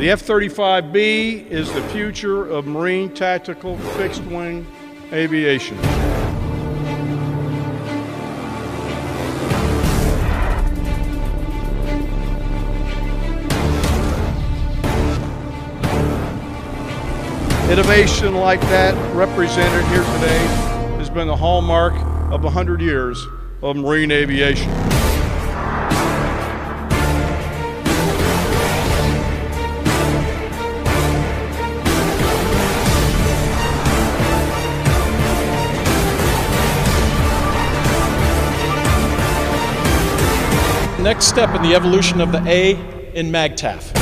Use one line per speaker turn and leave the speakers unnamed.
The F 35B is the future of marine tactical fixed wing aviation. Innovation like that represented here today has been the hallmark of 100 years of marine aviation.
Next step in the evolution of the A in MAGTF.